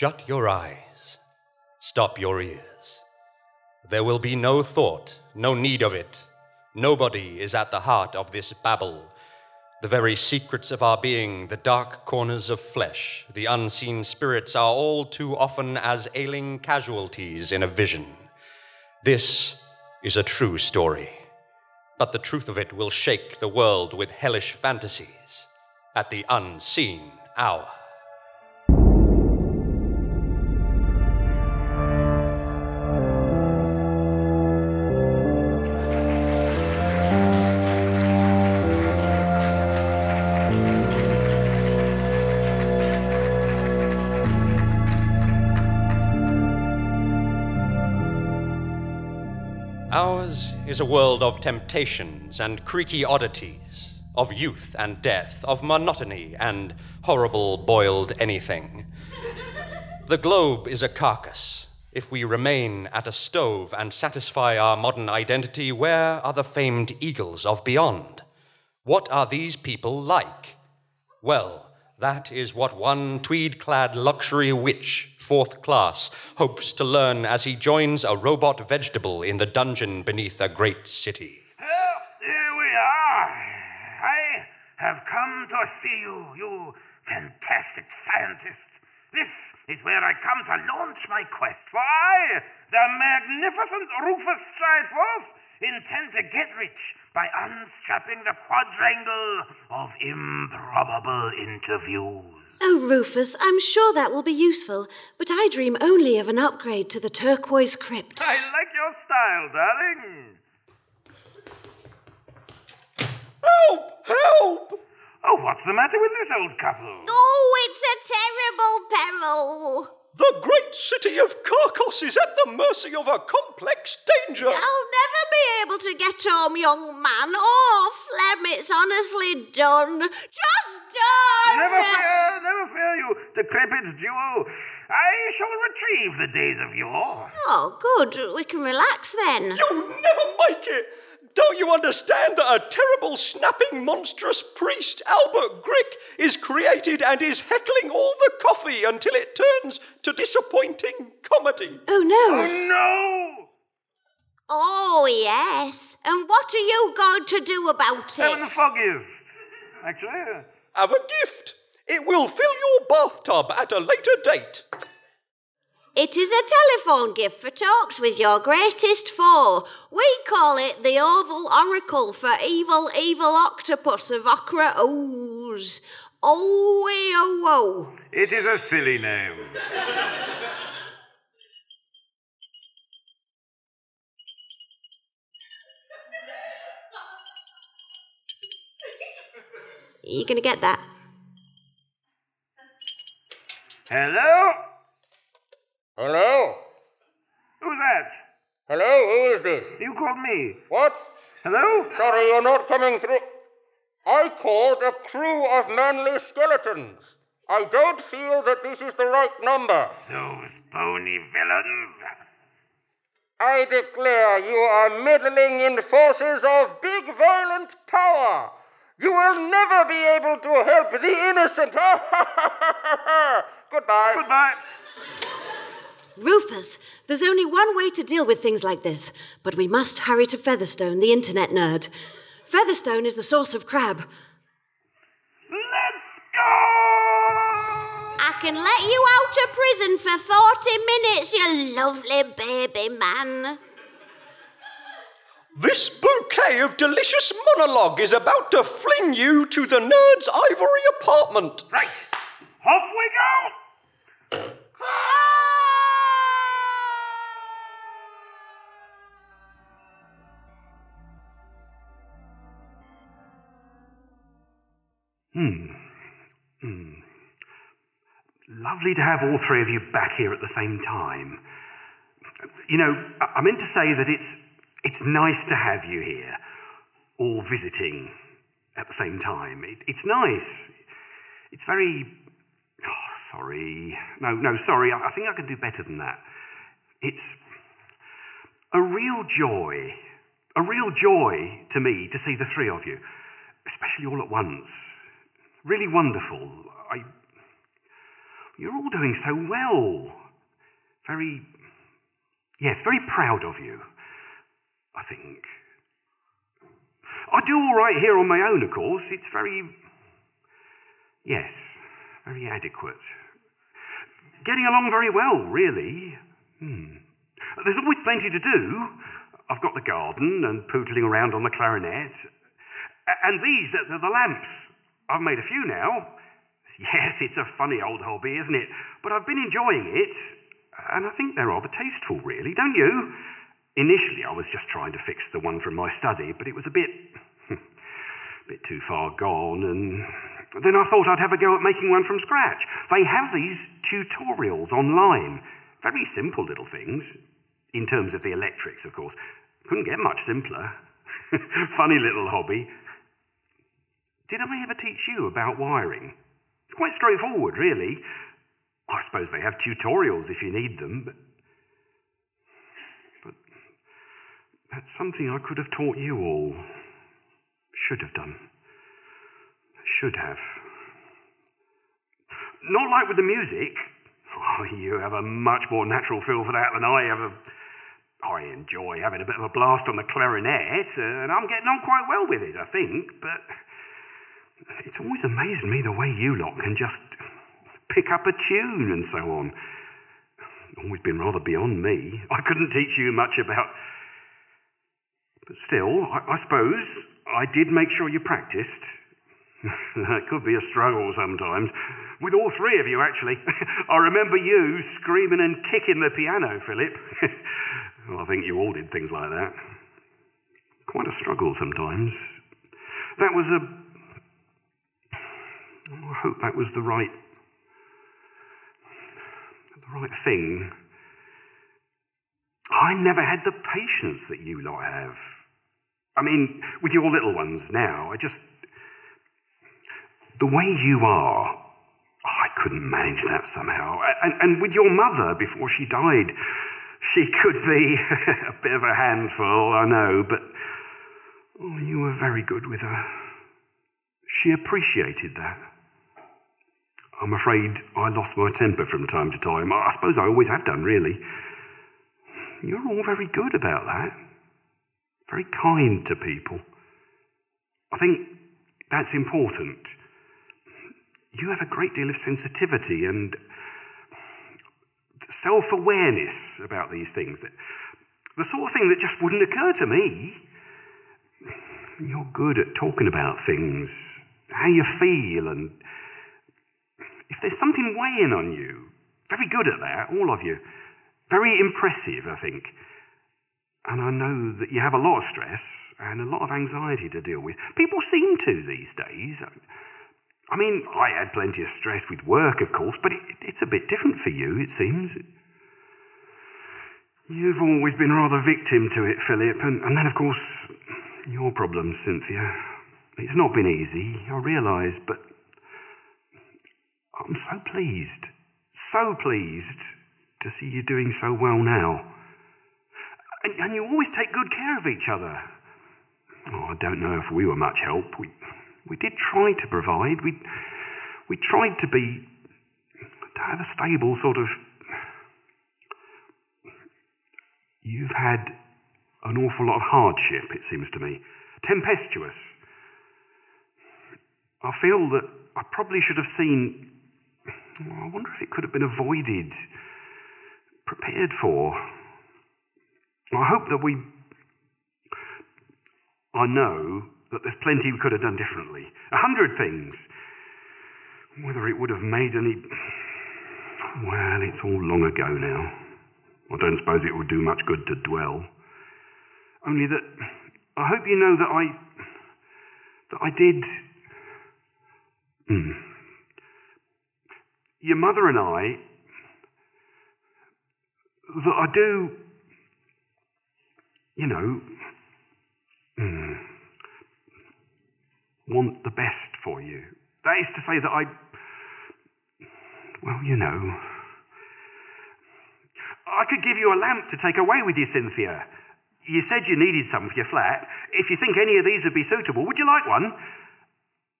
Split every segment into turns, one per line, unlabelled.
Shut your eyes. Stop your ears. There will be no thought, no need of it. Nobody is at the heart of this babble. The very secrets of our being, the dark corners of flesh, the unseen spirits are all too often as ailing casualties in a vision. This is a true story, but the truth of it will shake the world with hellish fantasies at the unseen hour. Ours is a world of temptations and creaky oddities, of youth and death, of monotony and horrible boiled anything. The globe is a carcass. If we remain at a stove and satisfy our modern identity, where are the famed eagles of beyond? What are these people like? Well, that is what one tweed clad luxury witch, fourth class, hopes to learn as he joins a robot vegetable in the dungeon beneath a great city.
Well, here we are. I have come to see you, you fantastic scientist. This is where I come to launch my quest, for I, the magnificent Rufus Strideforth, intend to get rich by unstrapping the quadrangle of improbable interviews.
Oh, Rufus, I'm sure that will be useful, but I dream only of an upgrade to the turquoise crypt.
I like your style, darling.
Help! Help!
Oh, what's the matter with this old couple?
Oh, it's a terrible peril.
The great city of Carcos is at the mercy of a complex danger.
I'll never be able to get home, young man. Oh, Flem, it's honestly done. Just done.
Never fear, never fear, you decrepit duo. I shall retrieve the days of yore.
Oh, good. We can relax then.
You'll never make it. Don't you understand that a terrible, snapping, monstrous priest, Albert Grick, is created and is heckling all the coffee until it turns to disappointing comedy?
Oh, no.
Oh, no!
Oh, yes. And what are you going to do about
Having the
it?
foggiest. Actually, uh,
Have a gift. It will fill your bathtub at a later date.
It is a telephone gift for talks with your greatest foe. We call it the Oval Oracle for Evil, Evil Octopus of Okra Ooze. Oh, oh, oh.
it is a silly name.
Are you going to get that?
Hello?
Hello?
Who's that?
Hello, who is this?
You called me.
What?
Hello?
Sorry, you're not coming through. I called a crew of manly skeletons. I don't feel that this is the right number.
Those bony villains.
I declare you are meddling in forces of big violent power. You will never be able to help the innocent. Goodbye.
Goodbye.
Rufus, there's only one way to deal with things like this, but we must hurry to Featherstone, the internet nerd. Featherstone is the source of crab.
Let's go!
I can let you out of prison for 40 minutes, you lovely baby man.
This bouquet of delicious monologue is about to fling you to the nerd's ivory apartment.
Right. Off we go. Ah! Hmm. Hmm. Lovely to have all three of you back here at the same time. You know, I meant to say that it's it's nice to have you here, all visiting at the same time. It, it's nice. It's very. Oh, sorry. No, no, sorry. I, I think I can do better than that. It's a real joy, a real joy to me to see the three of you, especially all at once. Really wonderful. I,
You're all doing so well. Very, yes, very proud of you, I think. I do all right here on my own, of course. It's very, yes, very adequate. Getting along very well, really. Hmm. There's always plenty to do. I've got the garden and pootling around on the clarinet. And these are the lamps. I've made a few now. Yes, it's a funny old hobby, isn't it? But I've been enjoying it, and I think they're rather tasteful, really, don't you? Initially, I was just trying to fix the one from my study, but it was a bit, a bit too far gone, and then I thought I'd have a go at making one from scratch. They have these tutorials online, very simple little things, in terms of the electrics, of course. Couldn't get much simpler. Funny little hobby. Did I ever teach you about wiring? It's quite straightforward, really. I suppose they have tutorials if you need them, but, but that's something I could have taught you all. Should have done. Should have. Not like with the music. Oh, you have a much more natural feel for that than I ever. I enjoy having a bit of a blast on the clarinet, and I'm getting on quite well with it, I think, but it's always amazed me the way you lot can just pick up a tune and so on. Always been rather beyond me. I couldn't teach you much about. But still, I, I suppose I did make sure you practiced. that could be a struggle sometimes. With all three of you, actually. I remember you screaming and kicking the piano, Philip. well, I think you all did things like that. Quite a struggle sometimes. That was a I hope that was the right, the right thing. I never had the patience that you lot have. I mean, with your little ones now, I just, the way you are, I couldn't manage that somehow. And, and with your mother, before she died, she could be a bit of a handful, I know, but oh, you were very good with her. She appreciated that. I'm afraid I lost my temper from time to time. I suppose I always have done, really. You're all very good about that. Very kind to people. I think that's important. You have a great deal of sensitivity and self awareness about these things. That, the sort of thing that just wouldn't occur to me. You're good at talking about things, how you feel, and if there's something weighing on you, very good at that, all of you. Very impressive, I think. And I know that you have a lot of stress and a lot of anxiety to deal with. People seem to these days. I mean, I had plenty of stress with work, of course, but it, it's a bit different for you, it seems. You've always been rather victim to it, Philip, and, and then, of course, your problems, Cynthia. It's not been easy, I realise, but I'm so pleased, so pleased to see you doing so well now. And, and you always take good care of each other. Oh, I don't know if we were much help. We, we did try to provide. We, we tried to be, to have a stable sort of. You've had an awful lot of hardship, it seems to me. Tempestuous. I feel that I probably should have seen I wonder if it could have been avoided, prepared for. I hope that we. I know that there's plenty we could have done differently. A hundred things. Whether it would have made any. Well, it's all long ago now. I don't suppose it would do much good to dwell. Only that I hope you know that I. that I did. Hmm your mother and I, that I do, you know, mm, want the best for you. That is to say that I, well, you know, I could give you a lamp to take away with you, Cynthia. You said you needed some for your flat. If you think any of these would be suitable, would you like one?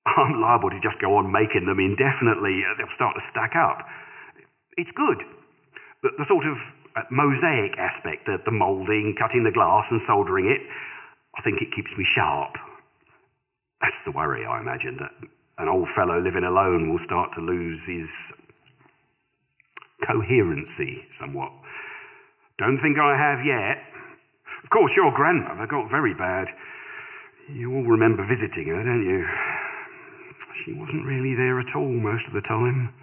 I'm liable to just go on making them indefinitely. They'll start to stack up. It's good. The, the sort of uh, mosaic aspect, the, the moulding, cutting the glass and soldering it, I think it keeps me sharp. That's the worry, I imagine, that an old fellow living alone will start to lose his coherency somewhat. Don't think I have yet. Of course, your grandmother got very bad. You all remember visiting her, don't you? She wasn't really there at all most of the time.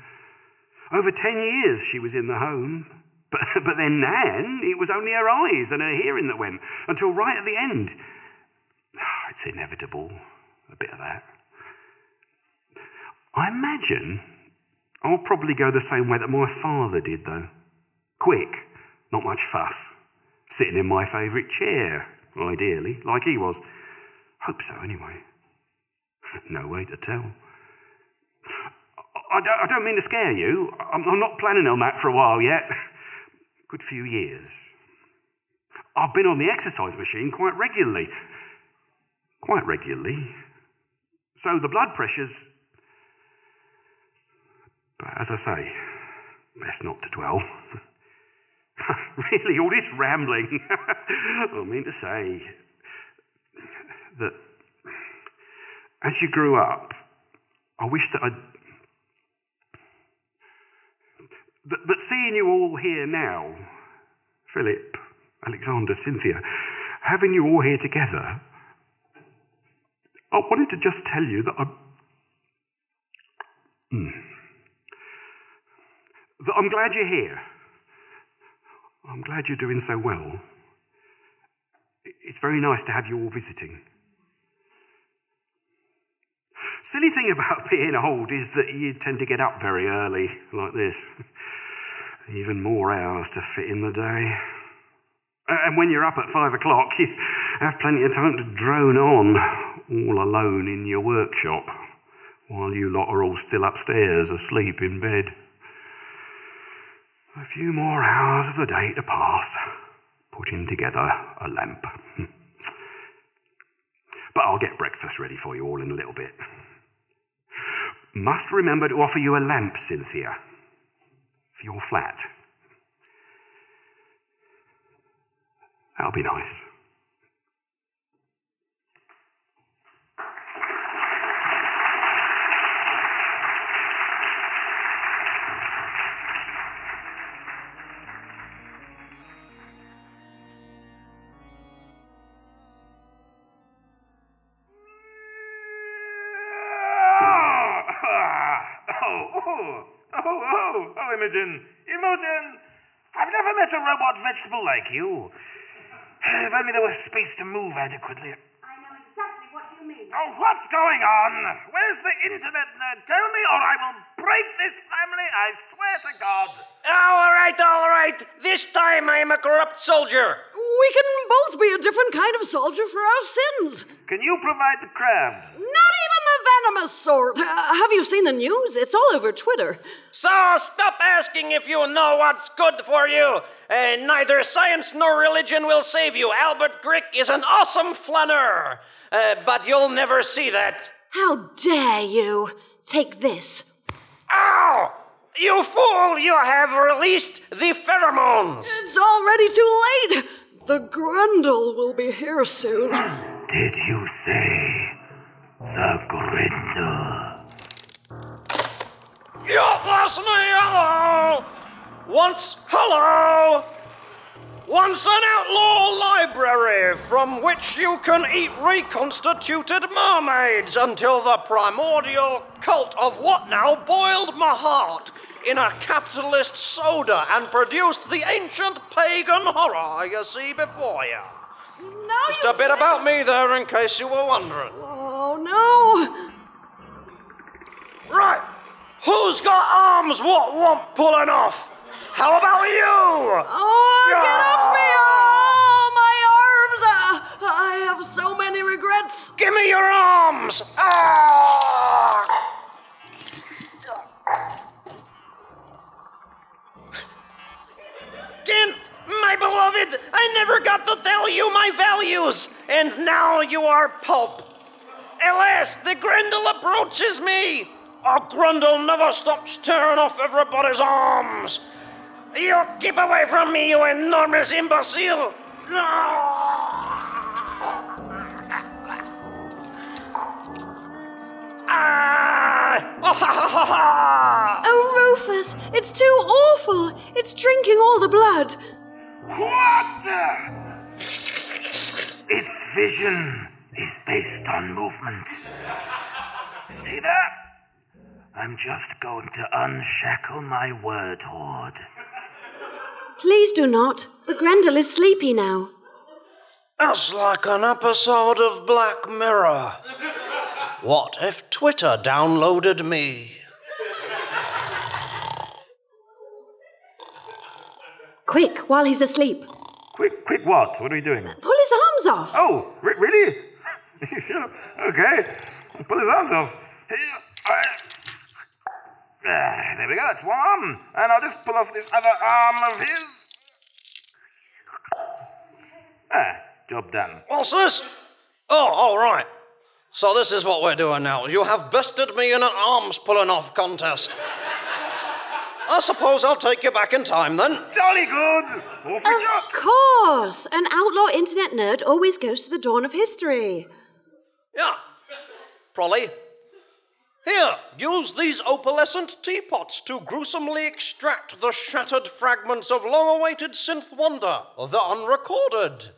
Over ten years she was in the home. But, but then Nan, it was only her eyes and her hearing that went, until right at the end. It's inevitable, a bit of that. I imagine I'll probably go the same way that my father did, though. Quick, not much fuss. Sitting in my favourite chair, ideally, like he was. Hope so, anyway. no way to tell. I don't, I don't mean to scare you. I'm, I'm not planning on that for a while yet. Good few years. I've been on the exercise machine quite regularly. Quite regularly. So the blood pressure's. But as I say, best not to dwell. really, all this rambling. I mean to say that as you grew up, I wish that I'd. That, that seeing you all here now, Philip, Alexander, Cynthia, having you all here together, I wanted to just tell you that I'm. Hmm. that I'm glad you're here. I'm glad you're doing so well. It's very nice to have you all visiting. Silly thing about being old is that you tend to get up very early, like this. Even more hours to fit in the day. And when you're up at five o'clock, you have plenty of time to drone on, all alone in your workshop, while you lot are all still upstairs, asleep in bed. A few more hours of the day to pass, putting together a lamp. But I'll get breakfast ready for you all in a little bit. Must remember to offer you a lamp, Cynthia, for your flat. That'll be nice.
Oh, oh, oh, Imogen, Imogen! I've never met a robot vegetable like you. If only there was space to move adequately.
I know exactly what you mean.
Oh, what's going on? Where's the internet nerd? Tell me or I will break this family, I swear to God.
All right, all right. This time I am a corrupt soldier.
We can both be a different kind of soldier for our sins.
Can you provide the crabs?
Not even the venomous sort. Uh, have you seen the news? It's all over Twitter.
So stop asking if you know what's good for you. Uh, neither science nor religion will save you. Albert Grick is an awesome flaneur. Uh, but you'll never see that.
How dare you? Take this.
Ow! You fool! You have released the pheromones!
It's already too late. The Grundle will be here soon.
Did you say the Grindel?
You bless me, hello! Once, hello! Once an outlaw library from which you can eat reconstituted mermaids until the primordial cult of what now boiled my heart in a capitalist soda and produced the ancient pagan horror you see before you.
Now
Just
you
a bit about me there in case you were wondering.
Oh no!
Right, who's got arms what want pulling off? How about you?
Oh, get off me! Oh, my arms! Uh, I have so many regrets.
Give me your arms! Ah! Ginth, my beloved, I never got to tell you my values, and now you are pulp. Alas, the Grendel approaches me.
Our Grundle never stops tearing off everybody's arms. You keep away from me, you enormous imbecile! Ah!
Oh, Rufus, it's too awful. It's drinking all the blood.
What? Its vision is based on movement. See that? I'm just going to unshackle my word horde.
Please do not. The Grendel is sleepy now.
That's like an episode of Black Mirror. What if Twitter downloaded me?
Quick, while he's asleep.
Quick, quick, what? What are we doing?
Pull his arms off.
Oh, re- really? Sure. okay. Pull his arms off. There we go, it's one arm. And I'll just pull off this other arm of his. Ah, job done.
What's this? Oh, all right. So this is what we're doing now. You have bested me in an arms pulling off contest. I suppose I'll take you back in time then.
Jolly good. Off we
Of course! An outlaw internet nerd always goes to the dawn of history.
Yeah. Prolly. Here, use these opalescent teapots to gruesomely extract the shattered fragments of long awaited synth wonder, the unrecorded.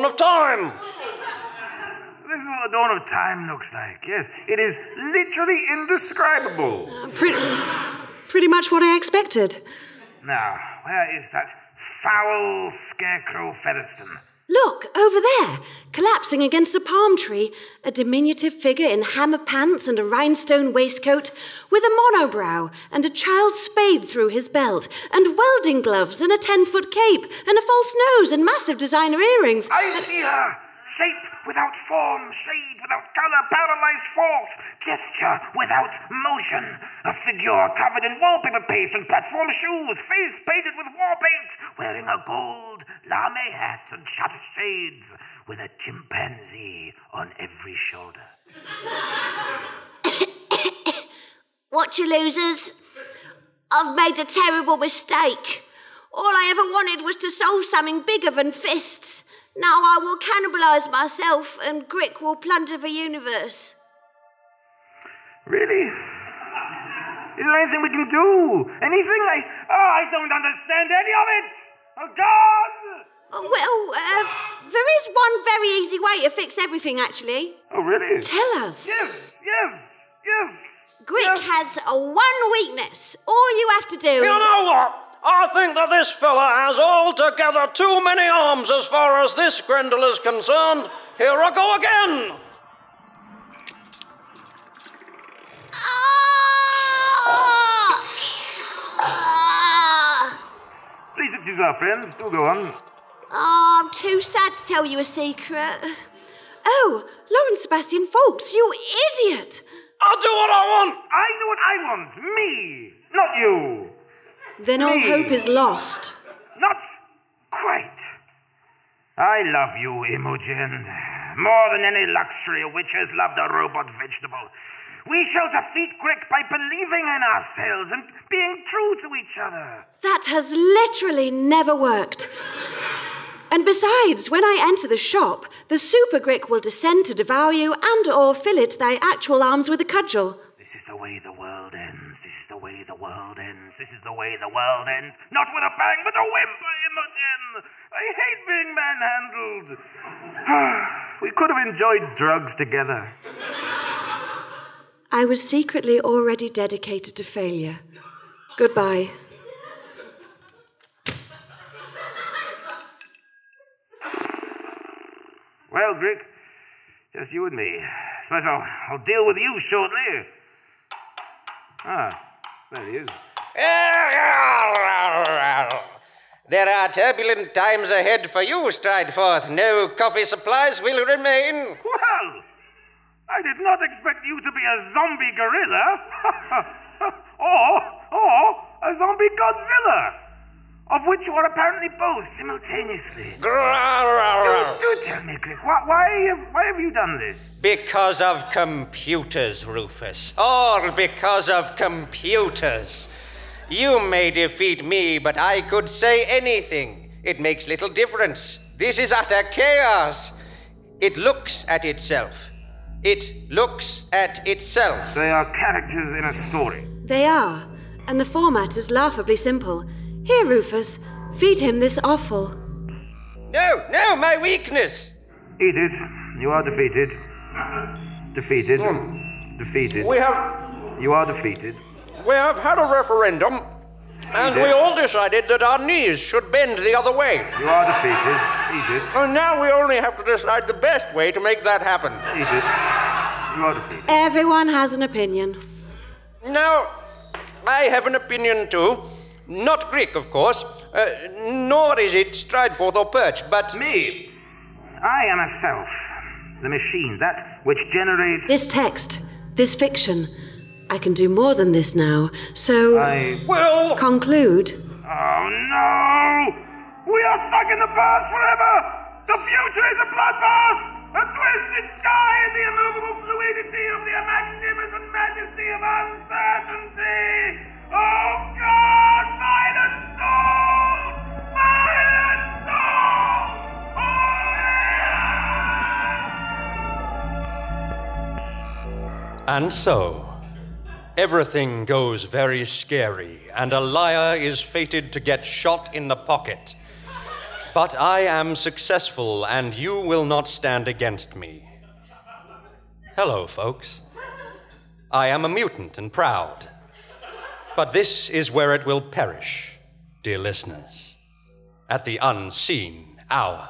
Dawn of time.
This is what the dawn of time looks like. Yes, it is literally indescribable.
Pretty, pretty much what I expected.
Now, where is that foul scarecrow Featherstone?
Look, over there, collapsing against a palm tree, a diminutive figure in hammer pants and a rhinestone waistcoat, with a monobrow and a child's spade through his belt, and welding gloves and a ten foot cape, and a false nose and massive designer earrings.
I see her! Shape without form, shade without color, paralyzed force, gesture without motion. A figure covered in wallpaper paste and platform shoes, face painted with war paint, wearing a gold lame hat and shutter shades, with a chimpanzee on every shoulder.
What you losers? I've made a terrible mistake. All I ever wanted was to solve something bigger than fists. Now I will cannibalise myself and Grick will plunder the universe.
Really? Is there anything we can do? Anything? I, oh, I don't understand any of it! Oh, God!
Oh, well, uh, there is one very easy way to fix everything, actually.
Oh, really?
Tell us.
Yes, yes, yes.
Grick
yes.
has a one weakness. All you have to do
You
is.
know what? I think that this fella has altogether too many arms as far as this Grendel is concerned. Here I go again.
Please excuse our friend. Do go on.
Oh, I'm too sad to tell you a secret.
Oh, Lauren Sebastian Folks, you idiot!
I'll do what I want.
I do what I want. Me, not you.
Then all hope is lost.
Not quite. I love you, Imogen, more than any luxury a witch has loved a robot vegetable. We shall defeat Grick by believing in ourselves and being true to each other.
That has literally never worked. And besides, when I enter the shop, the super Grick will descend to devour you and or fillet thy actual arms with a cudgel.
This is the way the world ends. This is the way the world ends. This is the way the world ends. Not with a bang, but a whimper, Imogen. I hate being manhandled. we could have enjoyed drugs together.
I was secretly already dedicated to failure. Goodbye.
Well, Grick, just you and me. Suppose I'll, I'll deal with you shortly. Ah, there he is.
There are turbulent times ahead for you, Strideforth. No coffee supplies will remain.
Well, I did not expect you to be a zombie gorilla. or, or a zombie Godzilla. Of which you are apparently both simultaneously. Do, do tell me, Grick, why, why, have, why have you done this?
Because of computers, Rufus. All because of computers. You may defeat me, but I could say anything. It makes little difference. This is utter chaos. It looks at itself. It looks at itself.
They are characters in a story.
They are, and the format is laughably simple. Here, Rufus, feed him this offal.
No, no, my weakness.
Eat it. You are defeated. Defeated. Hmm. Defeated.
We have
You are defeated.
we have had a referendum, and
did.
we all decided that our knees should bend the other way.
You are defeated. Eat it.
And now we only have to decide the best way to make that happen.
Eat it. You are defeated.
Everyone has an opinion.
Now, I have an opinion too. Not Grick, of course, uh, nor is it Strideforth or Perch, but
Me. I am a self. The machine, that which generates.
This text, this fiction, I can do more than this now. So,
I.
will!
conclude.
Oh no! We are stuck in the past forever! The future is a bloodbath! A twisted And
so, everything goes very scary, and a liar is fated to get shot in the pocket. But I am successful, and you will not stand against me. Hello, folks. I am a mutant and proud. But this is where it will perish, dear listeners, at the unseen hour.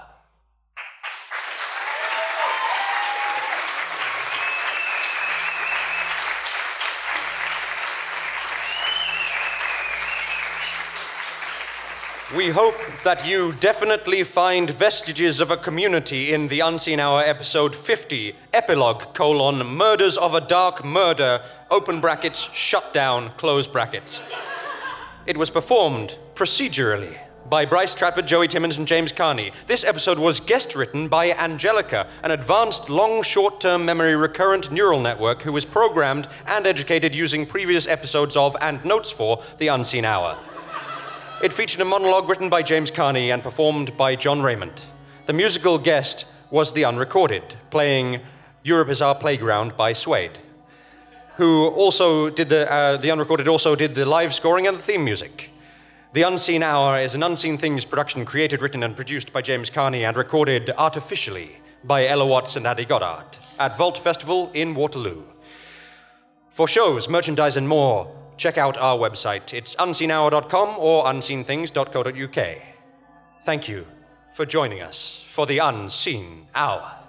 We hope that you definitely find vestiges of a community in the Unseen Hour episode 50, epilogue colon murders of a dark murder, open brackets, shut down, close brackets. It was performed procedurally by Brice Stratford, Joey Timmins, and James Carney. This episode was guest written by Angelica, an advanced long short term memory recurrent neural network who was programmed and educated using previous episodes of and notes for The Unseen Hour. It featured a monologue written by James Carney and performed by John Rayment. The musical guest was The Unrecorded, playing Europe is Our Playground by Suede, who also did the, uh, The Unrecorded also did the live scoring and the theme music. The Unseen Hour is an Unseen Things production created, written, and produced by James Carney and recorded artificially by Ella Watts and Andy Goddard at Vault Festival in Waterloo. For shows, merchandise, and more, check out our website. It's unseenhour.com or unseenthings.co.uk. Thank you for joining us for the Unseen Hour.